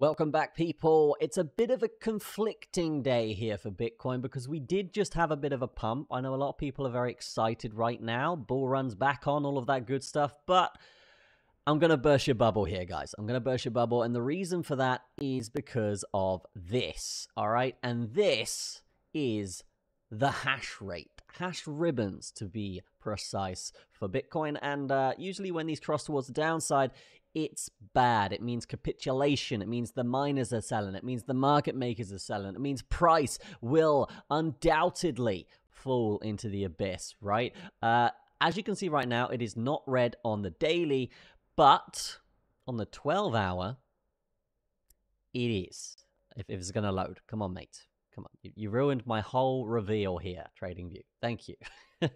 Welcome back, people. It's a bit of a conflicting day here for Bitcoin because we did just have a bit of a pump. I know a lot of people are very excited right now. Bull runs back on, all of that good stuff. But I'm going to burst your bubble here, guys. I'm going to burst your bubble. And the reason for that is because of this. All right. And this is the hash rate. Hash ribbons, to be precise, for Bitcoin. And uh, usually, when these cross towards the downside, it's bad. It means capitulation. It means the miners are selling. It means the market makers are selling. It means price will undoubtedly fall into the abyss, right? Uh, as you can see right now, it is not red on the daily, but on the 12 hour, it is. If, if it's going to load. Come on, mate. Come on. You, you ruined my whole reveal here, TradingView. Thank you.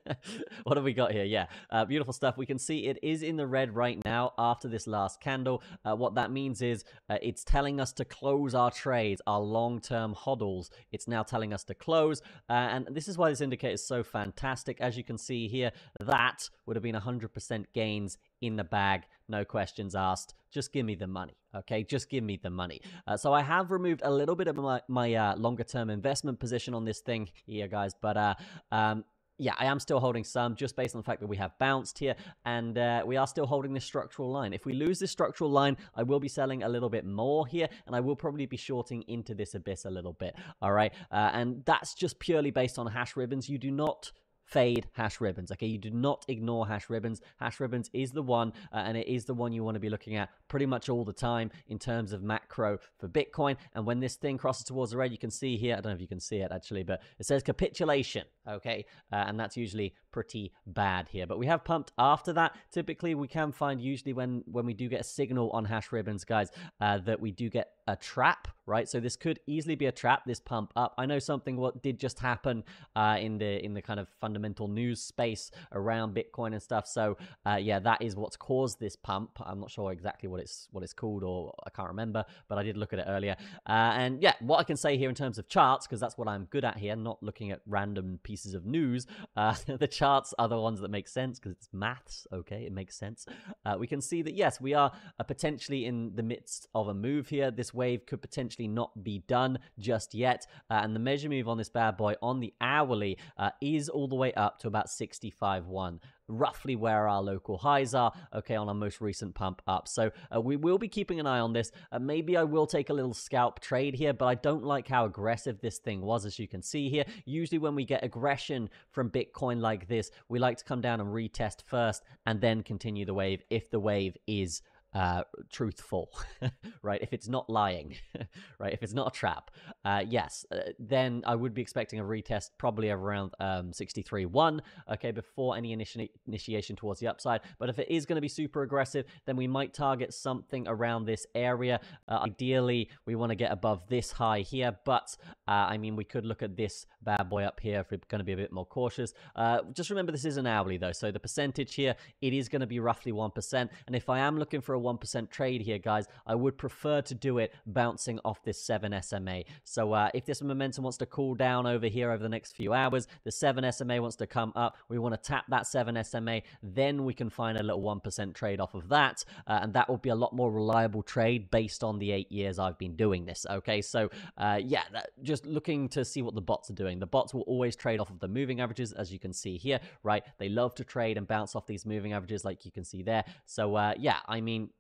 what have we got here? Yeah, uh, beautiful stuff. We can see it is in the red right now after this last candle. Uh, what that means is uh, it's telling us to close our trades, our long-term hodls. It's now telling us to close. Uh, and this is why this indicator is so fantastic. As you can see here, that would have been 100% gains in the bag. No questions asked. Just give me the money. Okay, just give me the money. Uh, so I have removed a little bit of my, my uh, longer term investment position on this thing here, guys. But uh, um, yeah, I am still holding some just based on the fact that we have bounced here and uh, we are still holding this structural line. If we lose this structural line, I will be selling a little bit more here and I will probably be shorting into this abyss a little bit. All right. Uh, and that's just purely based on hash ribbons. You do not fade hash ribbons. Okay, you do not ignore hash ribbons. Hash ribbons is the one, uh, and it is the one you want to be looking at pretty much all the time in terms of macro for Bitcoin. And when this thing crosses towards the red, you can see here, I don't know if you can see it actually, but it says capitulation. Okay, uh, and that's usually pretty bad here. But we have pumped after that. Typically, we can find usually when when we do get a signal on hash ribbons, guys, uh, that we do get a trap, right? So this could easily be a trap. This pump up. I know something what did just happen uh, in the in the kind of fundamental news space around Bitcoin and stuff. So uh, yeah, that is what's caused this pump. I'm not sure exactly what it's what it's called or I can't remember, but I did look at it earlier. Uh, and yeah, what I can say here in terms of charts because that's what I'm good at here, not looking at random pieces of news. Uh, the charts are the ones that make sense because it's maths. Okay, it makes sense. Uh, we can see that yes, we are uh, potentially in the midst of a move here. This wave could potentially not be done just yet. Uh, and the measure move on this bad boy on the hourly uh, is all the way up to about 65.1 roughly where our local highs are, okay, on our most recent pump up. So uh, we will be keeping an eye on this. Uh, maybe I will take a little scalp trade here, but I don't like how aggressive this thing was, as you can see here. Usually when we get aggression from Bitcoin like this, we like to come down and retest first and then continue the wave if the wave is uh, truthful, right? If it's not lying, right? If it's not a trap, uh, yes, uh, then I would be expecting a retest probably around um, 63.1, okay, before any initi- initiation towards the upside. But if it is going to be super aggressive, then we might target something around this area. Uh, ideally, we want to get above this high here, but uh, I mean, we could look at this bad boy up here if we're going to be a bit more cautious. Uh, just remember, this is an hourly though, so the percentage here, it is going to be roughly 1%. And if I am looking for a 1% trade here, guys, I would prefer to do it bouncing off this 7 SMA. So uh, if this momentum wants to cool down over here over the next few hours, the 7 SMA wants to come up, we want to tap that 7 SMA, then we can find a little 1% trade off of that. Uh, and that will be a lot more reliable trade based on the eight years I've been doing this. Okay, so uh, yeah, that, just looking to see what the bots are doing. The bots will always trade off of the moving averages, as you can see here, right? They love to trade and bounce off these moving averages, like you can see there. So uh, yeah, I mean,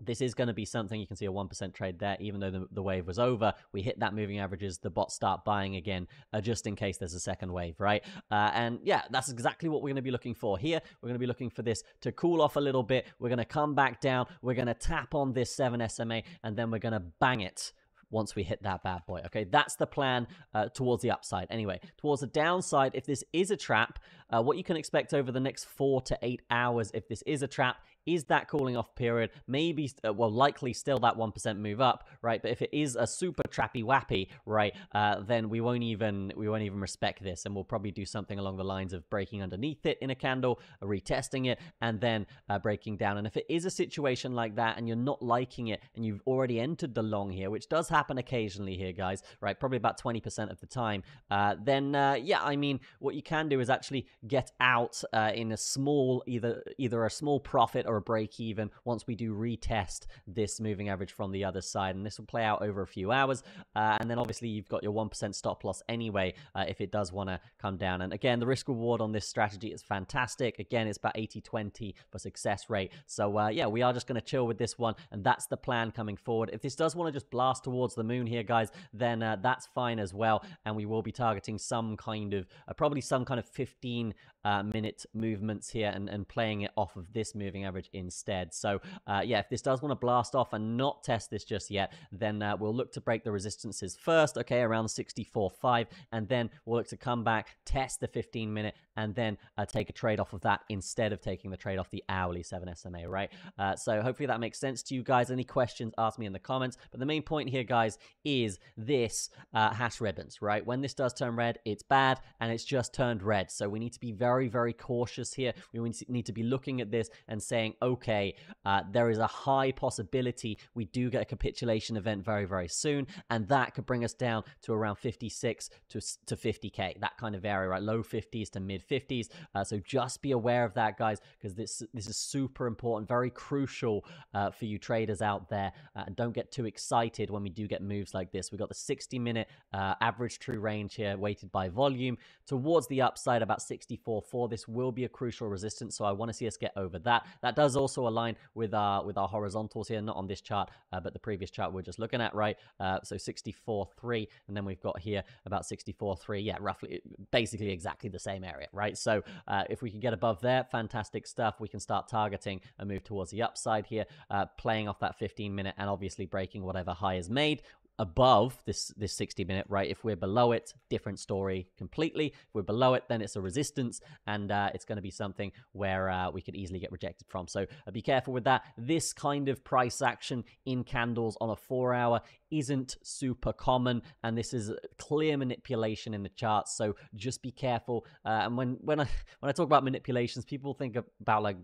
this is going to be something you can see a 1% trade there even though the, the wave was over. We hit that moving averages the bots start buying again uh, just in case there's a second wave right? Uh, and yeah that's exactly what we're going to be looking for here. We're going to be looking for this to cool off a little bit. We're going to come back down. We're going to tap on this 7 sma and then we're going to bang it once we hit that bad boy. Okay, that's the plan uh, towards the upside. Anyway, towards the downside, if this is a trap, uh, what you can expect over the next four to eight hours, if this is a trap, is that cooling off period. Maybe, uh, well, likely still that 1% move up, right? But if it is a super trappy wappy, right, uh, then we won't even we won't even respect this, and we'll probably do something along the lines of breaking underneath it in a candle, retesting it, and then uh, breaking down. And if it is a situation like that, and you're not liking it, and you've already entered the long here, which does happen occasionally here, guys, right? Probably about 20% of the time. Uh, then, uh, yeah, I mean, what you can do is actually get out in a small, either either a small profit or a break even once we do retest this moving average from the other side. And this will play out over a few hours. Uh, and then obviously you've got your 1% stop loss anyway uh, if it does want to come down. And again, the risk reward on this strategy is fantastic. Again, it's about 80 20 for success rate. So uh, yeah, we are just going to chill with this one. And that's the plan coming forward. If this does want to just blast towards the moon here, guys, then uh, that's fine as well. And we will be targeting some kind of, uh, probably some kind of 15 uh, minute movements here and, and playing it off of this moving average instead. So uh, yeah, if this does want to blast off and not test this just yet, then uh, we'll look to break the resistances first, okay, around 64.5, and then we'll look to come back, test the 15 minute, and then uh, take a trade off of that instead of taking the trade off the hourly 7 SMA, right? Uh, so hopefully that makes sense to you guys. Any questions, ask me in the comments. But the main point here, guys, is this uh, hash ribbons, right? When this does turn red, it's bad, and it's just turned red. So we need to be very, very cautious here. We need to be looking at this and saying, okay, uh, there is a high possibility we do get a capitulation event very, very soon, and that could bring us down to around 56 to, to 50k, that kind of area, right? Low 50s to mid 50s. Uh, so just be aware of that, guys, because this this is super important, very crucial uh, for you traders out there. Uh, and don't get too excited when we do get moves like this. We've got the 60 minute uh, average true range here, weighted by volume, towards the upside about 64.4. This will be a crucial resistance, so I want to see us get over that. That does also align with our with our horizontals here, not on this chart, uh, but the previous chart we're just looking at, right? Uh, so 64.3, and then we've got here about 64.3. Yeah, roughly, basically exactly the same area, right? So uh, if we can get above there, fantastic stuff. We can start targeting a move towards the upside here, uh, playing off that 15 minute and obviously breaking whatever high is made above this this 60 minute right? If we're below it different story completely. If we're below it then it's a resistance and uh, it's going to be something where uh, we could easily get rejected from. So uh, be careful with that. This kind of price action in candles on a four hour isn't super common and this is clear manipulation in the charts. So just be careful. Uh, and when when i when i talk about manipulations people think about like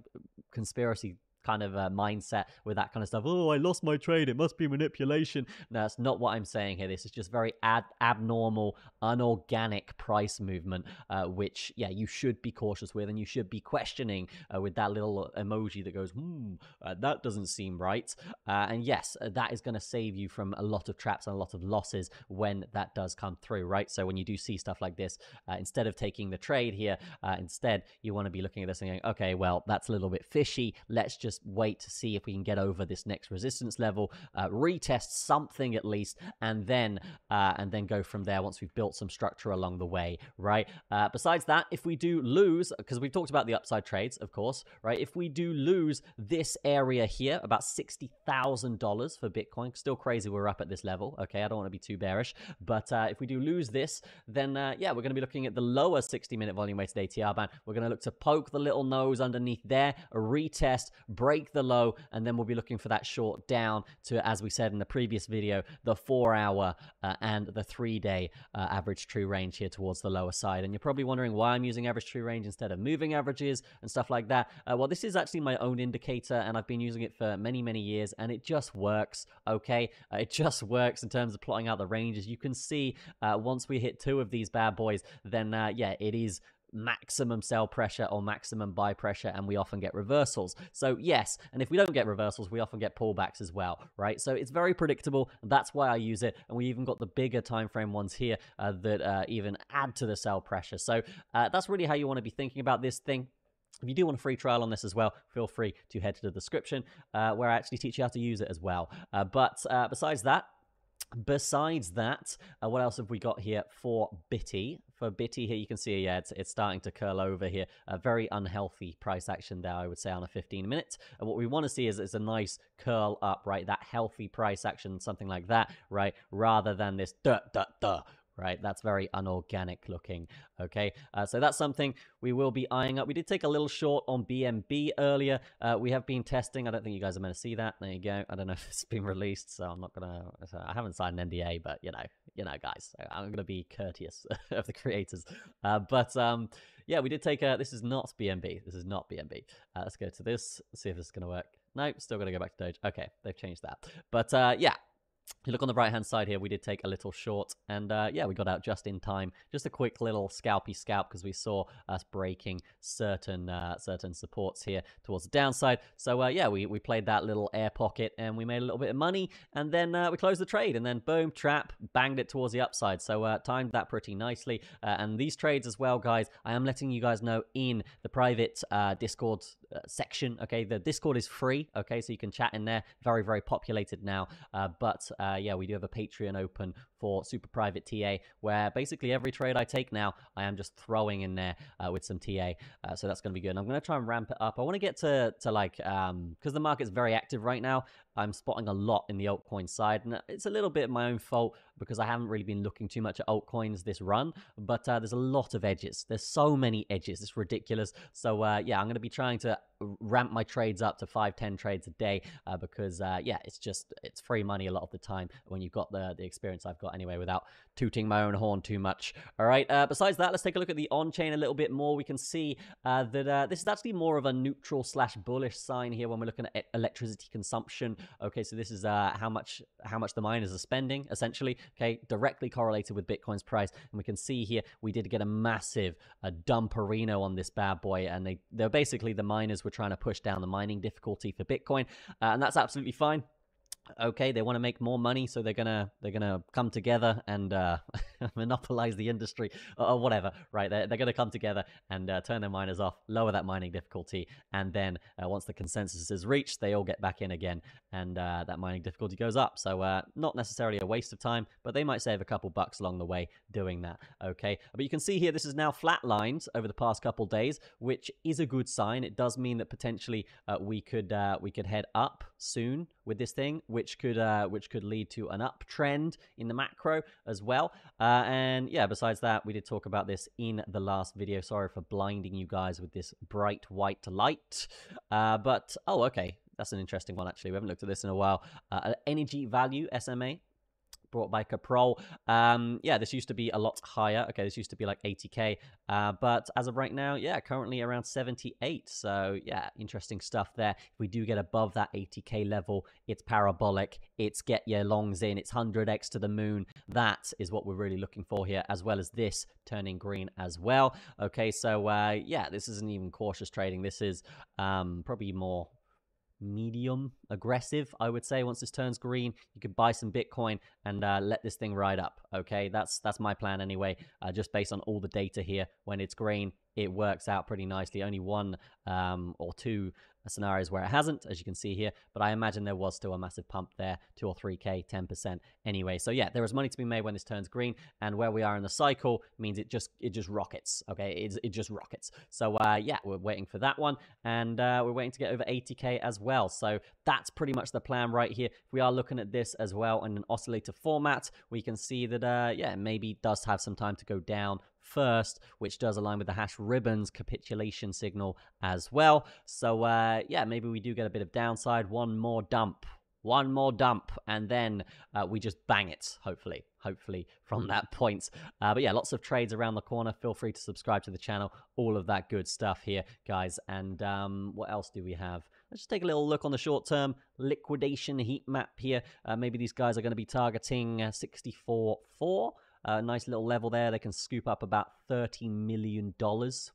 conspiracy kind of a mindset with that kind of stuff. Oh, I lost my trade. It must be manipulation. No, that's not what I'm saying here. This is just very ad- abnormal, unorganic price movement, uh, which, yeah, you should be cautious with and you should be questioning uh, with that little emoji that goes, hmm, uh, that doesn't seem right. Uh, and yes, uh, that is going to save you from a lot of traps and a lot of losses when that does come through, right? So when you do see stuff like this, uh, instead of taking the trade here, instead, you want to be looking at this and going, okay, well, that's a little bit fishy. Let's just just wait to see if we can get over this next resistance level, uh, retest something at least, and then uh, and then go from there once we've built some structure along the way, right? Uh, besides that, if we do lose, because we've talked about the upside trades, of course, right? If we do lose this area here, about sixty thousand dollars for Bitcoin, still crazy. We're up at this level. Okay, I don't want to be too bearish, but uh, if we do lose this, then uh, yeah, we're going to be looking at the lower sixty minute volume weighted ATR band. We're going to look to poke the little nose underneath there, retest, break the low, and then we'll be looking for that short down to, as we said in the previous video, the four hour uh, and the three day uh, average true range here towards the lower side. And you're probably wondering why I'm using average true range instead of moving averages and stuff like that. Uh, well, this is actually my own indicator, and I've been using it for many, many years, and it just works, okay? Uh, it just works in terms of plotting out the ranges. You can see uh, once we hit two of these bad boys, then uh, yeah, it is maximum sell pressure or maximum buy pressure and we often get reversals. So yes, and if we don't get reversals, we often get pullbacks as well, right? So it's very predictable. That's why I use it. And we even got the bigger time frame ones here uh, that uh, even add to the sell pressure. So uh, that's really how you want to be thinking about this thing. If you do want a free trial on this as well, feel free to head to the description uh, where I actually teach you how to use it as well. Uh, but uh, besides that, Besides that, uh, what else have we got here for Bitty? For Bitty here, you can see, yeah, it's, it's starting to curl over here. A very unhealthy price action there, I would say, on a 15 minute. And what we want to see is, is a nice curl up, right? That healthy price action, something like that, right? Rather than this duh, duh, duh, right? That's very unorganic looking, okay? Uh, so that's something we will be eyeing up. We did take a little short on BMB earlier. Uh, we have been testing. I don't think you guys are going to see that. There you go. I don't know if it's been released, so I'm not going to... I haven't signed an NDA, but, you know, you know, guys, I'm going to be courteous of the creators. Uh, but, um, yeah, we did take a... This is not BMB. This is not BMB. Uh, let's go to this, see if this is going to work. Nope, still going to go back to Doge. Okay, they've changed that. But, uh, yeah, you look on the right hand side here, we did take a little short, and uh, yeah, we got out just in time. Just a quick little scalpy scalp because we saw us breaking certain uh, certain supports here towards the downside. So uh, yeah, we, we played that little air pocket and we made a little bit of money, and then uh, we closed the trade, and then boom, trap, banged it towards the upside. So uh, timed that pretty nicely. Uh, and these trades as well, guys, I am letting you guys know in the private Discord section. Okay, the Discord is free. Okay, so you can chat in there. Very very populated now, but uh, yeah, we do have a Patreon open for Super Private TA, where basically every trade I take now, I am just throwing in there uh, with some TA. Uh, so that's going to be good. And I'm going to try and ramp it up. I want to get to, to like, because um, the market's very active right now, I'm spotting a lot in the altcoin side. And it's a little bit my own fault because I haven't really been looking too much at altcoins this run. But uh, there's a lot of edges. There's so many edges. It's ridiculous. So uh, yeah, I'm going to be trying to ramp my trades up to five, ten trades a day uh, because uh, yeah, it's just it's free money a lot of the time when you've got the the experience I've got anyway without tooting my own horn too much. All right. Uh, besides that, let's take a look at the on chain a little bit more. We can see uh, that uh, this is actually more of a neutral slash bullish sign here when we're looking at electricity consumption. Okay, so this is uh, how much how much the miners are spending essentially. Okay, directly correlated with Bitcoin's price, and we can see here we did get a massive a dumperino on this bad boy, and they they're basically the miners were trying to push down the mining difficulty for Bitcoin, uh, and that's absolutely fine okay they want to make more money so they're gonna they're gonna come together and uh, monopolize the industry or, whatever right? They're, they're gonna come together and uh, turn their miners off lower that mining difficulty and then uh, once the consensus is reached they all get back in again and uh, that mining difficulty goes up. So uh, not necessarily a waste of time but they might save a couple bucks along the way doing that okay? But you can see here this is now flatlined over the past couple days which is a good sign. It does mean that potentially uh, we could we could head up soon with this thing which could uh, which could lead to an uptrend in the macro as well. Uh, and yeah, besides that, we did talk about this in the last video. Sorry for blinding you guys with this bright white light. Uh, but oh, okay, that's an interesting one actually. We haven't looked at this in a while. Uh, energy value SMA brought by Capriole. Um, yeah, this used to be a lot higher. Okay, this used to be like 80k, uh, but as of right now, yeah, currently around 78. So yeah, interesting stuff there. If we do get above that 80k level, it's parabolic. It's get your longs in. It's 100x to the moon. That is what we're really looking for here, as well as this turning green as well. Okay, so uh, yeah, this isn't even cautious trading. This is um, probably more medium aggressive i would say. Once this turns green you could buy some bitcoin and uh, let this thing ride up okay? That's that's my plan anyway uh, just based on all the data here. When it's green it works out pretty nicely only one um, or two scenarios where it hasn't, as you can see here, but I imagine there was still a massive pump there, 2 or 3k, 10% anyway. So yeah, there is money to be made when this turns green, and where we are in the cycle means it just it just rockets, okay? It, it just rockets. So uh, yeah, we're waiting for that one, and uh, we're waiting to get over 80k as well. So that's pretty much the plan right here. If we are looking at this as well in an oscillator format, we can see that, uh, yeah, maybe does have some time to go down first, which does align with the hash ribbons capitulation signal as well. So uh, yeah, maybe we do get a bit of downside. One more dump. One more dump, and then uh, we just bang it, hopefully, hopefully from that point. Uh, but yeah, lots of trades around the corner. Feel free to subscribe to the channel. All of that good stuff here, guys. And um, what else do we have? Let's just take a little look on the short term liquidation heat map here. Uh, maybe these guys are going to be targeting uh, 64.4. A nice little level there. They can scoop up about $30 million. It's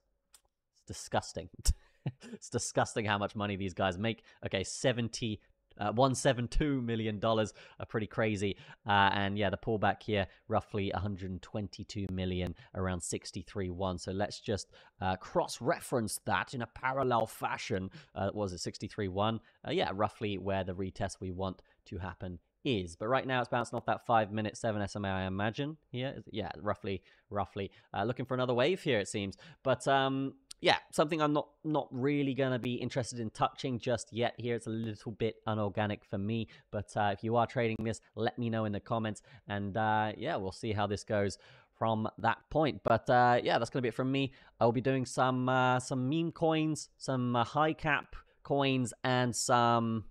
disgusting. it's disgusting how much money these guys make. Okay, 70 uh, 172 million dollars are pretty crazy uh, and yeah the pullback here roughly 122 million around 63 1 so let's just uh, cross reference that in a parallel fashion uh, was it 63 1 uh, yeah roughly where the retest we want to happen is. But right now it's bouncing off that five minute seven SMA, I imagine. Here, yeah, roughly, roughly. Uh, looking for another wave here, it seems. But um, yeah, something I'm not not really going to be interested in touching just yet. Here, it's a little bit unorganic for me. But uh, if you are trading this, let me know in the comments, and uh, yeah, we'll see how this goes from that point. But uh, yeah, that's going to be it from me. I'll be doing some uh, some meme coins, some uh, high cap coins, and some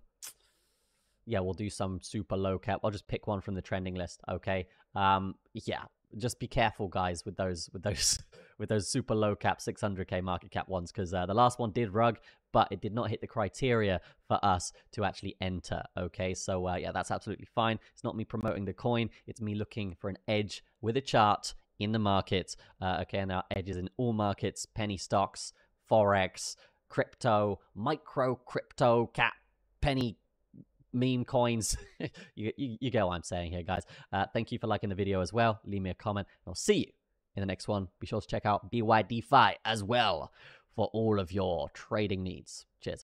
yeah, we'll do some super low cap. I'll just pick one from the trending list. Okay. Um, yeah, just be careful, guys, with those with those with those super low cap 600k market cap ones, because uh, the last one did rug, but it did not hit the criteria for us to actually enter. Okay, so uh, yeah, that's absolutely fine. It's not me promoting the coin; it's me looking for an edge with a chart in the market. Uh, okay, now edges in all markets, penny stocks, forex, crypto, micro crypto, cap, penny meme coins. you, you, you, get what I'm saying here, guys. Uh, thank you for liking the video as well. Leave me a comment. I'll see you in the next one. Be sure to check out BYDFi as well for all of your trading needs. Cheers.